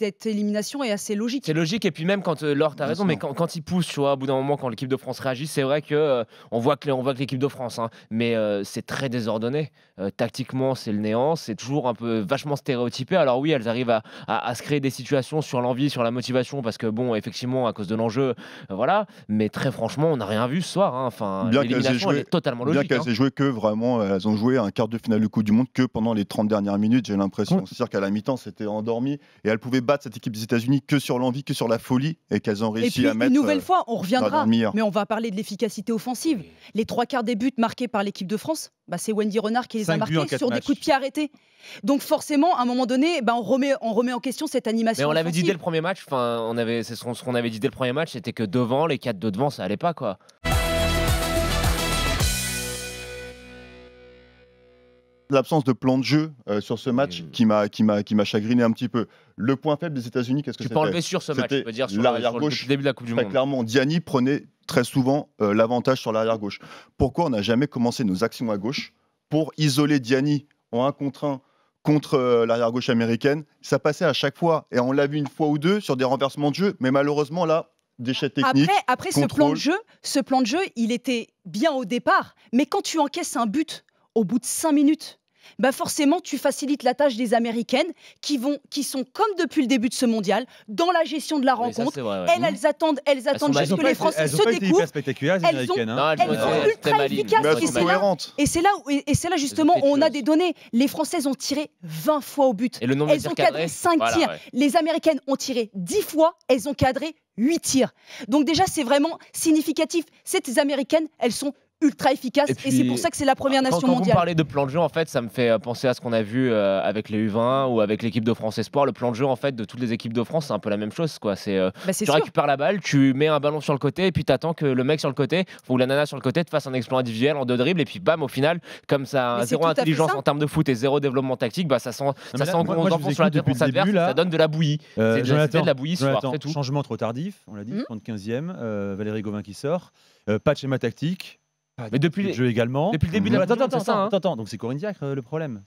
cette élimination est assez logique. C'est logique, et puis même quand, euh, Laure, t'as raison, mais quand, quand il pousse, tu vois, au bout d'un moment, quand l'équipe de France réagit, c'est vrai que euh, on voit que, on voit que l'équipe de France, hein, mais euh, c'est très désordonné. Euh, tactiquement, c'est le néant, c'est toujours un peu vachement stéréotypé. Alors oui, elles arrivent à, à- à se créer des situations sur l'envie, sur la motivation, parce que bon, effectivement, à cause de l'enjeu, euh, voilà. Mais très franchement, on n'a rien vu ce soir. hein. Enfin, Bien qu'elles aient l'élimination, elle est totalement Bien logique. qu'elles hein. aient joué que vraiment, elles ont joué un quart de finale de Coupe du Monde que pendant les 30 dernières minutes, j'ai l'impression. C'est-à-dire qu'à la mi-temps, c'était endormi et elles pouvaient battre cette équipe des États-Unis que sur l'envie, que sur la folie et qu'elles ont Et réussi puis, à mettre. une nouvelle euh, fois, on reviendra, mais on va parler de l'efficacité offensive. Les trois quarts des buts marqués par l'équipe de France, bah, c'est Wendy Renard qui les a marqués sur des coups de pied arrêtés. Donc forcément, à un moment donné, bah, on, remet, on remet en question cette animation. Mais on l'avait dit dès le premier match. Enfin, on avait, ce qu'on avait dit dès le premier match, c'était que devant, les quatre de devant, ça allait pas quoi. L'absence de plan de jeu euh, sur ce match qui m'a qui m'a qui m'a chagriné un petit peu. Le point faible des États-Unis, qu'est-ce que Tu peux enlever sur ce match, C'était je veux dire, sur, l'arrière le gauche. début de la Coupe du Monde. clairement, Diani prenait très souvent euh, l'avantage sur l'arrière gauche. Pourquoi on n'a jamais commencé nos actions à gauche pour isoler Diani en un contre un contre euh, l'arrière gauche américaine? Ça passait à chaque fois et on l'a vu une fois ou deux sur des renversements de jeu, mais malheureusement là, déchet technique. Après, après ce plan de jeu, ce plan de jeu, il était bien au départ, mais quand tu encaisses un but au bout de 5 minutes, bah forcément tu facilites la tâche des Américaines qui vont, qui sont comme depuis le début de ce mondial dans la gestion de la rencontre. c'est vrai, ouais. elles, elles attendent, elles attendent sont juste que les Français se découvrent. hyper spectaculaires, les Elles ont- américaines. hein. Non, elles Elles ont sont ultra efficaces. Et sont c'est là- cohérentes. Et c'est là, où- et c'est là justement où on a des données. Les Françaises ont tiré 20 fois au but. Et le nombre de Elles ont cadré cadrés 5 voilà, tirs. ouais. Les Américaines ont tiré 10 fois, elles ont cadré 8 tirs. Donc déjà, c'est vraiment significatif. Ces Américaines, elles sont ultra efficaces Et c'est pour ça que c'est la première Quand, nation quand vous me mondiale. parlez de plan de jeu, en fait, ça me fait euh, penser à ce qu'on a vu euh, avec les U20 ou avec l'équipe de France Espoir. Le plan de jeu, en fait, de toutes les équipes de France, c'est un peu la même chose. Quoi. C'est, euh, Bah, c'est tu sûr. récupères la balle, tu mets un ballon sur le côté et puis tu attends que le mec sur le côté ou la nana sur le côté te fasse un exploit individuel en deux dribbles et puis bam, au final, comme ça Mais zéro intelligence en termes de foot et zéro développement tactique, bah, ça sent, ça sent moi- moi, vous sur la défense le adverse, début, là. ça donne de la bouillie. Euh, c'est de, la bouillie soir, tout. changement trop tardif, on l'a dit, Mhm. 35e, euh, Valérie Gauvin qui sort, euh, pas de schéma tactique, Mais depuis, le jeu également. depuis le début de la attends, attends, hein. attends, attends, donc c'est Corinne Diacre euh, le problème.